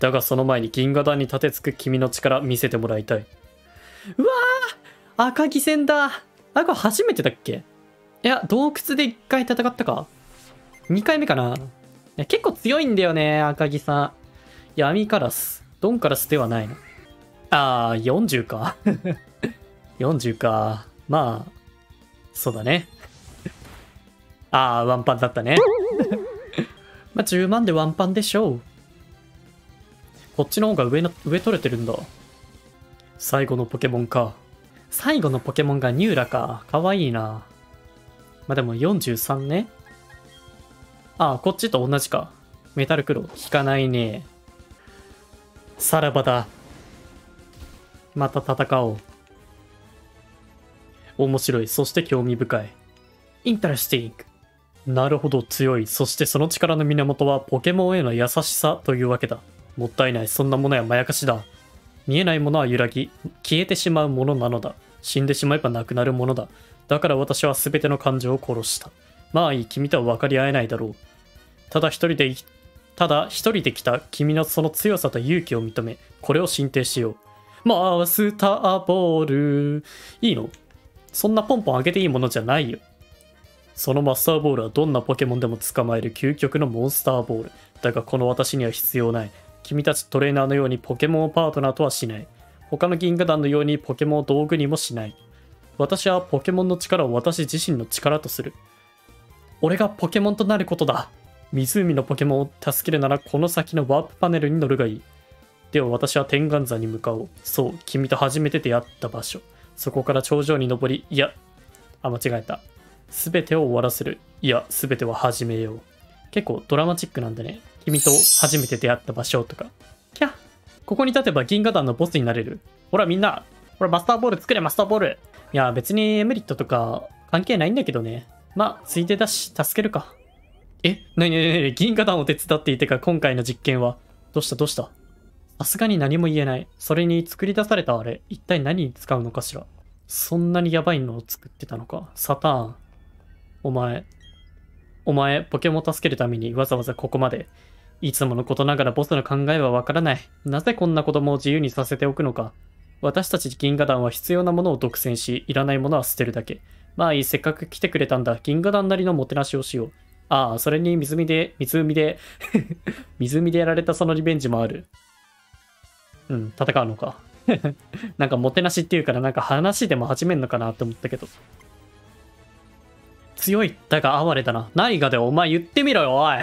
だがその前に銀河団に立てつく君の力見せてもらいたい。うわー赤木戦だあ、これ初めてだっけ？いや、洞窟で1回戦ったか ?2 回目かな？いや結構強いんだよね、赤木さん。闇カラス。ドンカラスではないの。あー、40か。40か。まあ、そうだね。あー、ワンパンだったね。まあ、10万でワンパンでしょう。こっちの方が上の、上取れてるんだ。最後のポケモンか。最後のポケモンがニューラか。かわいいな。まあ、でも43ね。ああ、こっちと同じか。メタルクロー。引かないね。さらばだ。また戦おう。面白い。そして興味深い。Interesting。なるほど、強い。そしてその力の源はポケモンへの優しさというわけだ。もったいない。そんなものはまやかしだ。見えないものは揺らぎ、消えてしまうものなのだ。死んでしまえばなくなるものだ。だから私は全ての感情を殺した。まあいい、君とは分かり合えないだろう。ただ一人で、ただ一人で来た君のその強さと勇気を認め、これを進呈しよう。マスターボール。いいの？そんなポンポン上げていいものじゃないよ。そのマスターボールはどんなポケモンでも捕まえる究極のモンスターボール。だがこの私には必要ない。君たちトレーナーのようにポケモンをパートナーとはしない。他の銀河団のようにポケモンを道具にもしない。私はポケモンの力を私自身の力とする。俺がポケモンとなることだ。湖のポケモンを助けるならこの先のワープパネルに乗るがいい。では私は天眼山に向かおう。そう、君と初めて出会った場所。そこから頂上に登り、いや、あ、間違えた。すべてを終わらせる。いや、すべては始めよう。結構ドラマチックなんでね。君と初めて出会った場所とか。キャここに立てば銀河団のボスになれる。ほらみんな、ほらマスターボール作れマスターボール。いや、別にエメリットとか関係ないんだけどね。まあ、ついでだし、助けるか。え？なになになに銀河団を手伝っていてか、今回の実験は。どうした？どうした？さすがに何も言えない。それに作り出されたあれ、一体何に使うのかしら。そんなにやばいのを作ってたのか？サターン。お前。お前、ポケモンを助けるためにわざわざここまで。いつものことながらボスの考えはわからない。なぜこんな子供を自由にさせておくのか。私たち銀河団は必要なものを独占し、いらないものは捨てるだけ。まあいい、せっかく来てくれたんだ。銀河団なりのもてなしをしよう。ああ、それに湖で、湖で 湖でやられたそのリベンジもある。うん、戦うのか。なんかもてなしっていうからなんか話でも始めんのかなって思ったけど。強い。だが哀れだな。何がだよ、お前言ってみろよ、おい。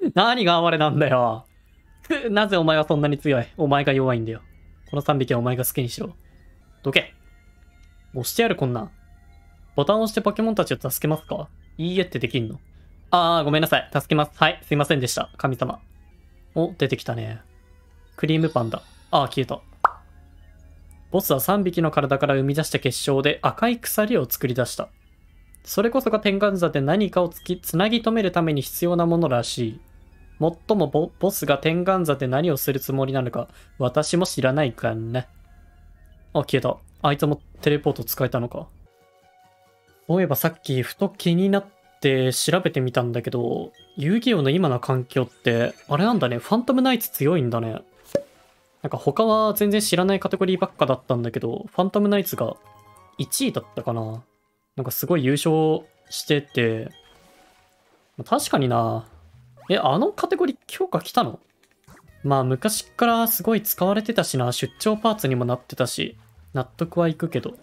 何が哀れなんだよ。なぜお前はそんなに強い？お前が弱いんだよ。この3匹はお前が好きにしろ。どけ。押してやる、こんなん。ボタンを押してポケモンたちを助けますか？いいえってできんのあー、ごめんなさい。助けます。はい、すいませんでした。神様。お、出てきたね。クリームパンダ。ああ、消えた。ボスは3匹の体から生み出した結晶で赤い鎖を作り出した。それこそが天眼座で何かをつき、つなぎ止めるために必要なものらしい。もっともボボスが天眼座で何をするつもりなのか、私も知らないからね。あ、消えた。あいつもテレポート使えたのか。そういえばさっきふと気になって調べてみたんだけど、遊戯王の今の環境って、あれなんだね、ファントムナイツ強いんだね。なんか他は全然知らないカテゴリーばっかだったんだけど、ファントムナイツが1位だったかな。なんかすごい優勝してて、確かにな。え、あのカテゴリー強化来たの？まあ昔からすごい使われてたしな、出張パーツにもなってたし、納得はいくけど。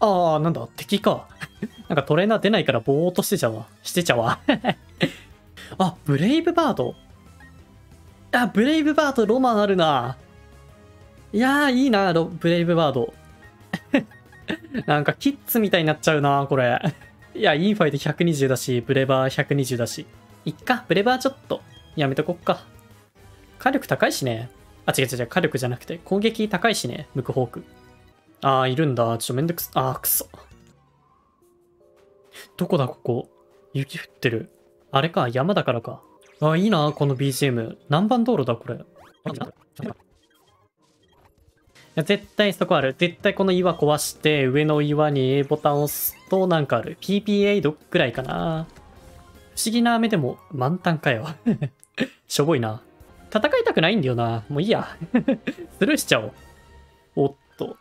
ああ、なんだ、敵か。なんかトレーナー出ないからぼーっとしてちゃわ。してちゃわ。あ、ブレイブバード？あ、ブレイブバードロマンあるな。いやー、いいな、ブレイブバード。なんかキッズみたいになっちゃうな、これ。いや、インファイト120だし、ブレバー120だし。いっか、ブレバーちょっと、やめとこっか。火力高いしね。あ、違う違う違う、火力じゃなくて、攻撃高いしね、ムクホーク。ああ、いるんだ。ちょっとめんどくさ、ああ、くそ。どこだ、ここ。雪降ってる。あれか、山だからか。ああ、いいな、この BGM。何番道路だ、これ？や絶対そこある。絶対この岩壊して、上の岩に A ボタンを押すとなんかある。PPA どっくらいかな。不思議な雨でも満タンかよ。しょぼいな。戦いたくないんだよな。もういいや。スルーしちゃおう。おっと。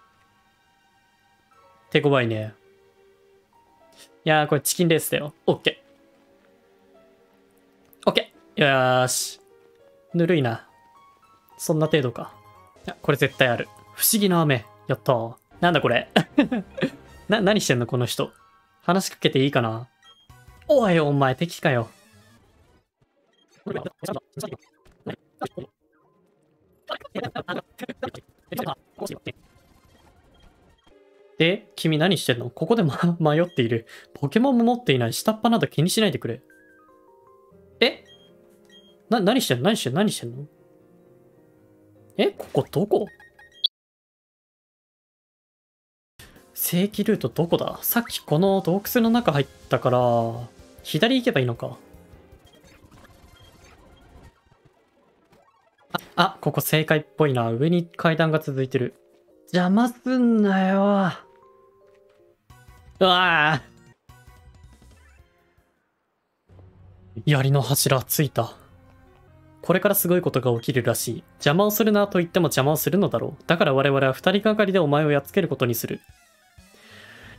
手強いね。いやー、これチキンレースだよ。オッケー。オッケー。よーし。ぬるいな。そんな程度か。いや、これ絶対ある。不思議な雨。やったー。なんだこれ。な、何してんの？この人。話しかけていいかな？おいお前敵かよ。で、君何してんの？ここで、ま、迷っている。ポケモンも持っていない。下っ端など気にしないでくれ。な、何してんの？何してんの？何してんの？え？ここどこ？正規ルートどこだ？さっきこの洞窟の中入ったから、左行けばいいのか。あ、あ、ここ正解っぽいな。上に階段が続いてる。邪魔すんなよ。うわぁ。槍の柱ついた。これからすごいことが起きるらしい。邪魔をするなと言っても邪魔をするのだろう。だから我々は二人がかりでお前をやっつけることにする。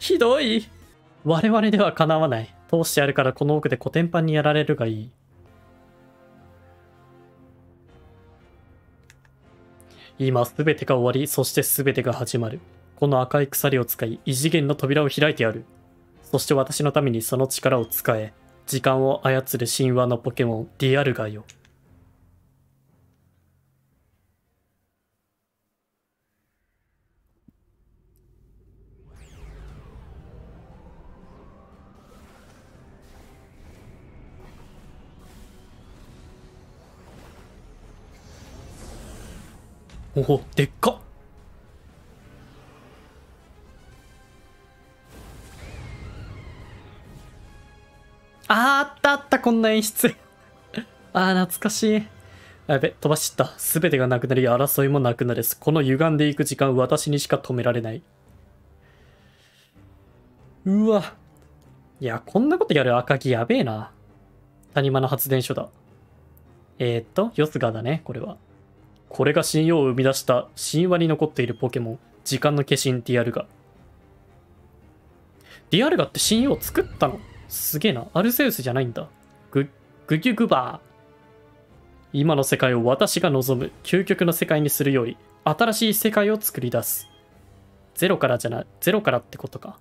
ひどい我々では叶わない。通してやるからこの奥でコテンパンにやられるがいい。今すべてが終わり、そしてすべてが始まる。この赤い鎖を使い、異次元の扉を開いてやる。そして私のためにその力を使え、時間を操る神話のポケモン、ディアルガよ。おお、でっかああったあった、こんな演出。あー、懐かしい。やべ、飛ばしった。すべてがなくなり、争いもなくなるす。この歪んでいく時間、私にしか止められない。うわ。いや、こんなことやる赤木やべえな。谷間の発電所だ。えー、っと、ヨスガだね、これは。これがシンオウを生み出した神話に残っているポケモン、時間の化身ディアルガ。ディアルガってシンオウを作ったの？すげえな。アルセウスじゃないんだ。グ、グギュグバー。今の世界を私が望む究極の世界にするより、新しい世界を作り出す。ゼロからじゃない、ゼロからってことか。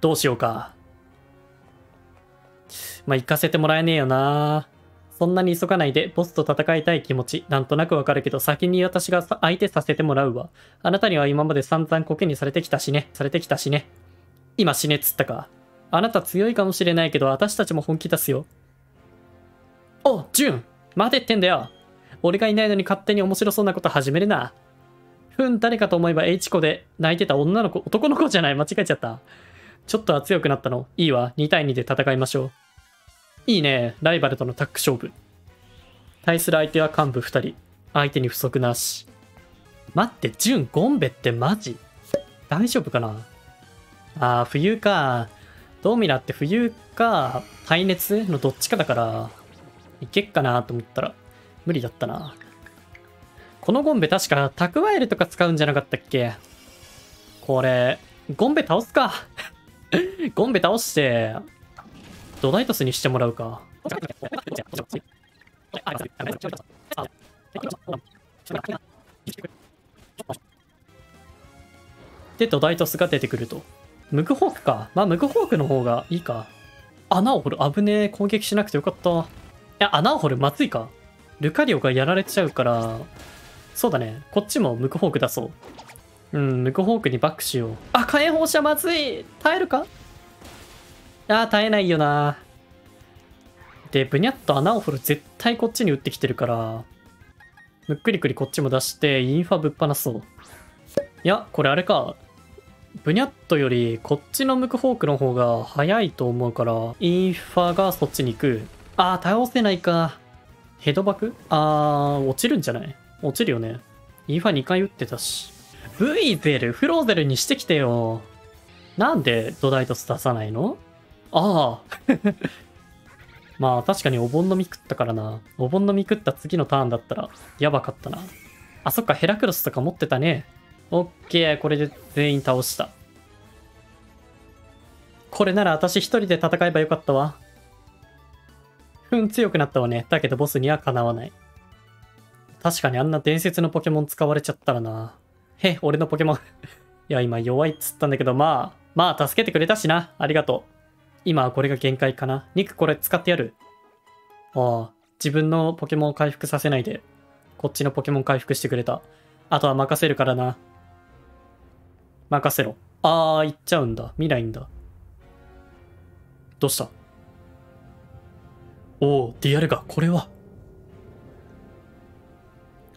どうしようか。まあ、行かせてもらえねえよな。そんなに急がないで、ボスと戦いたい気持ち、なんとなくわかるけど、先に私が相手させてもらうわ。あなたには今まで散々コケにされてきたしね。されてきたしね。今死ねっつったか。あなた強いかもしれないけど、私たちも本気出すよ。お、ジュン待てってんだよ俺がいないのに勝手に面白そうなこと始めるな。ふん、誰かと思えば H 子で泣いてた女の子、男の子じゃない間違えちゃった。ちょっとは強くなったの。いいわ、2対2で戦いましょう。いいね、ライバルとのタッグ勝負。対する相手は幹部2人。相手に不足なし。待って、ジュン、ゴンベってマジ？大丈夫かな？あー、冬か。ドーミラって冬か、耐熱のどっちかだから、いけっかなと思ったら、無理だったな。このゴンベ確か、蓄えるとか使うんじゃなかったっけ？これ、ゴンベ倒すか。ゴンベ倒して、ドダイトスにしてもらうか。で、ドダイトスが出てくると。ムクホークか。まあ、ムクホークの方がいいか。穴を掘る。危ねえ。攻撃しなくてよかった。いや、穴を掘る。まずいか。ルカリオがやられちゃうから、そうだね。こっちもムクホーク出そう。うん、ムクホークにバックしよう。あ、火炎放射まずい耐えるか？あー、耐えないよな。で、ブニャッと穴を掘る。絶対こっちに打ってきてるから、むっくりくりこっちも出して、インファぶっ放そう。いや、これあれか。ブニャットよりこっちのムクフォークの方が早いと思うから、インファがそっちに行く。あー、倒せないか。ヘドバク？あー、落ちるんじゃない？落ちるよね。インファ2回打ってたし。ブイゼル、フローゼルにしてきてよ。なんでドダイトス出さないの？ああ。まあ確かにお盆の実食ったからな。お盆の実食った次のターンだったらやばかったな。あ、そっか、ヘラクロスとか持ってたね。オッケー、これで全員倒した。これなら私一人で戦えばよかったわ。ふん、強くなったわね。だけどボスにはかなわない。確かにあんな伝説のポケモン使われちゃったらな。へ、俺のポケモン いや、今弱いっつったんだけど、まあ、まあ助けてくれたしな。ありがとう。今はこれが限界かな？ニクこれ使ってやる？ああ、自分のポケモンを回復させないで、こっちのポケモン回復してくれた。あとは任せるからな。任せろ。ああ、行っちゃうんだ。見ないんだ。どうした？おお、ディアルガ、これは。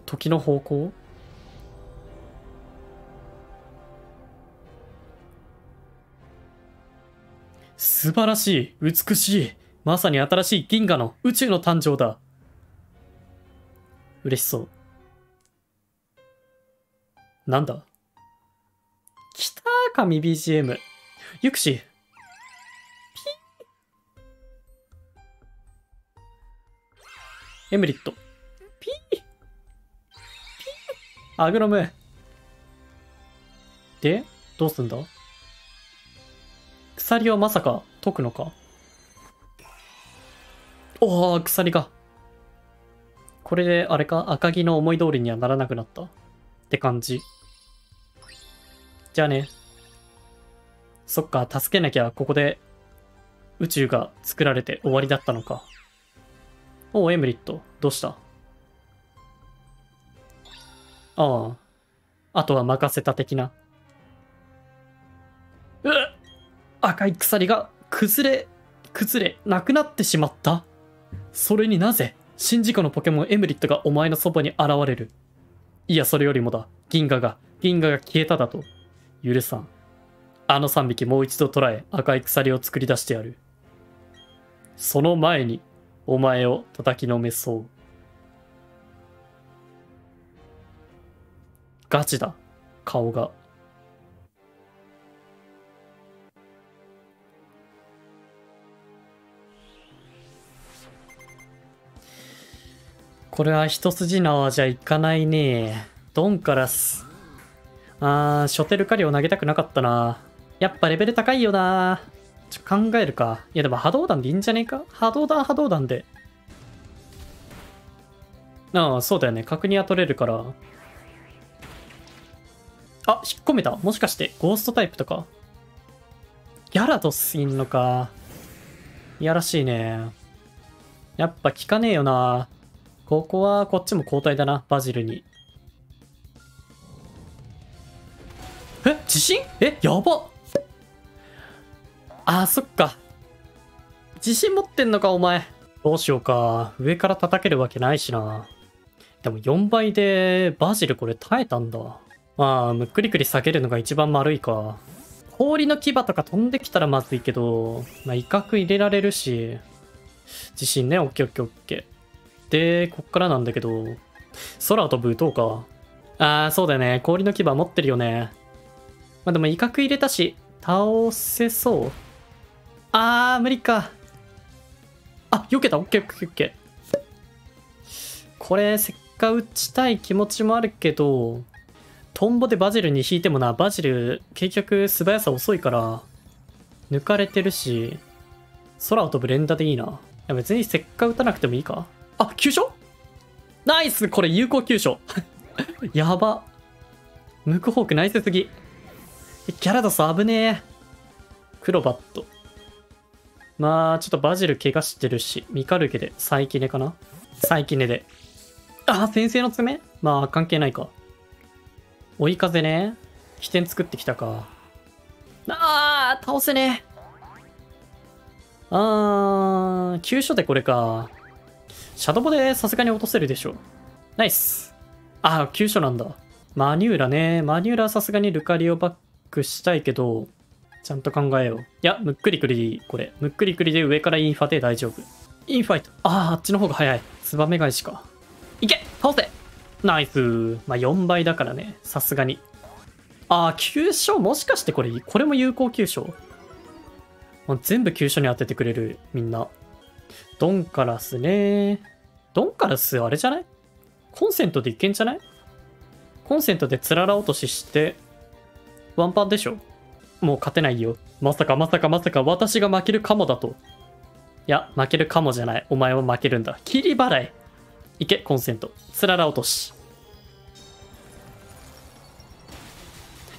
時の方向？素晴らしい、美しい。まさに新しい銀河の宇宙の誕生だ。嬉しそう。なんだ？来た神 BGM。ゆくし。ピエムリット。ピーピーアグロム。で、どうすんだ？鎖をまさか解くのか？おお、鎖が。これで、あれか？赤木の思い通りにはならなくなったって感じ。じゃあね。そっか、助けなきゃ、ここで宇宙が作られて終わりだったのか。おお、エムリット、どうした？ああ。あとは任せた的な。赤い鎖が崩れ、崩れ、なくなってしまったそれになぜ、新事故のポケモンエムリットがお前のそばに現れるいや、それよりもだ、銀河が、銀河が消えただと。許さん。あの3匹もう一度捕らえ、赤い鎖を作り出してやる。その前に、お前を叩きのめそう。ガチだ、顔が。これは一筋縄じゃいかないね。ドンカラス。あー、ショテルカリを投げたくなかったな。やっぱレベル高いよな。ちょ、考えるか。いやでも波動弾でいいんじゃねえか？波動弾波動弾で。ああ、そうだよね。確認は取れるから。あ、引っ込めた。もしかして、ゴーストタイプとか。ギャラドスいんのか。いやらしいね。やっぱ効かねえよな。ここはこっちも交代だな、バジルに。え地震？えやばあ、そっか。自信持ってんのか、お前。どうしようか。上から叩けるわけないしな。でも4倍でバジルこれ耐えたんだ。まあ、むっくりくり下げるのが一番丸いか。氷の牙とか飛んできたらまずいけど、まあ、威嚇入れられるし。自信ね、オッケーオッケーオッケー。で、こっからなんだけど、空飛ぶ塔か。あー、そうだよね。氷の牙持ってるよね。まあでも威嚇入れたし、倒せそう。あー、無理か。あ、避けた？オッケーオッケーオッケー。これ、せっか打ちたい気持ちもあるけど、トンボでバジルに引いてもな、バジル、結局素早さ遅いから、抜かれてるし、空を飛ぶ連打でいいな。いや別にせっか打たなくてもいいかあ、急所？ナイスこれ有効急所 やば。ムクホークナイスすぎ。ギャラドス危ねえ。クロバット。まあ、ちょっとバジル怪我してるし、ミカルゲでサイキネかな？サイキネで。あ、先生の爪？まあ、関係ないか。追い風ね。起点作ってきたか。あー、倒せねえ。あー、急所でこれか。シャドボでさすがに落とせるでしょ。ナイス。ああ、急所なんだ。マニューラね。マニューラはさすがにルカリオバックしたいけど、ちゃんと考えよう。いや、むっくりくり、これ。むっくりくりで上からインファで大丈夫。インファイト。ああ、あっちの方が早い。ツバメ返しか。いけ倒せナイス。まあ、4倍だからね。さすがに。ああ、急所もしかしてこれ、これも有効急所？もう全部急所に当ててくれる、みんな。ドンカラスね。ドンカラス、あれじゃない？コンセントでいけんじゃない？コンセントでつらら落としして、ワンパンでしょもう勝てないよ。まさかまさかまさか私が負けるかもだと。いや、負けるかもじゃない。お前は負けるんだ。切り払い。いけ、コンセント。つらら落とし。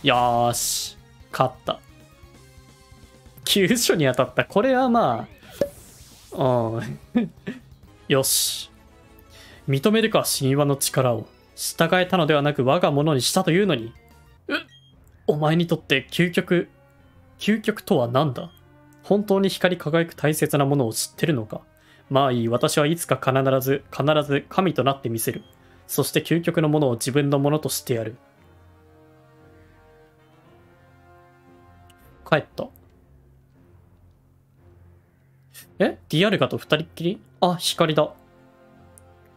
よーし。勝った。急所に当たった。これはまあ、うん。よし。認めるか、神話の力を。従えたのではなく我が物にしたというのに。うお前にとって究極、究極とは何だ？本当に光り輝く大切なものを知ってるのか？まあいい、私はいつか必ず、必ず神となってみせる。そして究極のものを自分のものとしてやる。帰った。え？ディアルガと二人っきり？あ、光だ。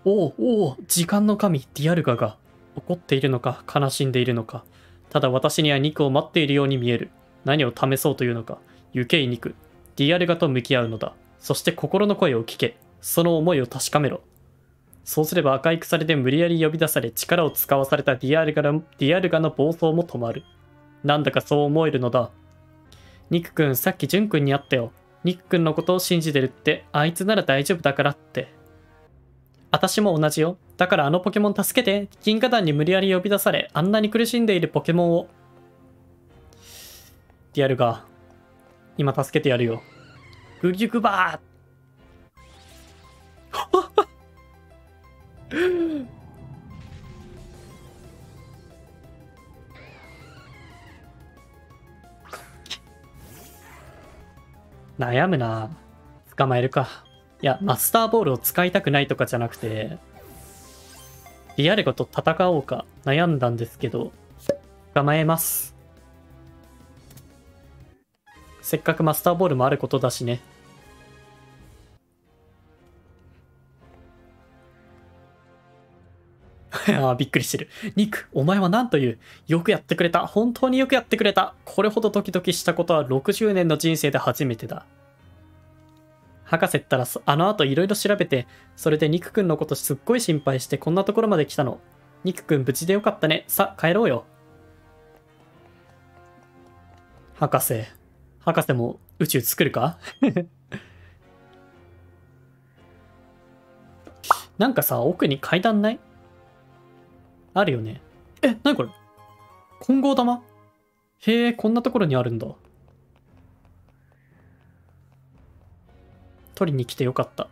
おお、お、時間の神、ディアルガが。怒っているのか、悲しんでいるのか。ただ私には肉を待っているように見える。何を試そうというのか。行けい肉。ディアルガと向き合うのだ。そして心の声を聞け。その思いを確かめろ。そうすれば赤い鎖で無理やり呼び出され力を使わされたディアルガのディアルガの暴走も止まる。なんだかそう思えるのだ。ニク君、さっきジュン君に会ったよ。ニック君のことを信じてるって、あいつなら大丈夫だからって。私も同じよ。だからあのポケモン助けて。銀河団に無理やり呼び出され、あんなに苦しんでいるポケモンを。ディアルガ、今助けてやるよ。グリュグバー悩むな捕まえるか。いや、マスターボールを使いたくないとかじゃなくて、リアルゴと戦おうか悩んだんですけど、捕まえます。せっかくマスターボールもあることだしね。あびっくりしてる。ニク、お前は何という。よくやってくれた。本当によくやってくれた。これほどドキドキしたことは60年の人生で初めてだ。博士ったら、あの後いろいろ調べて、それでニク君のことすっごい心配してこんなところまで来たの。ニク君無事でよかったね。さ、帰ろうよ。博士。博士も宇宙作るか？なんかさ、奥に階段ない？あるよね。え、なにこれ？混合玉？へえ、こんなところにあるんだ。取りに来てよかった。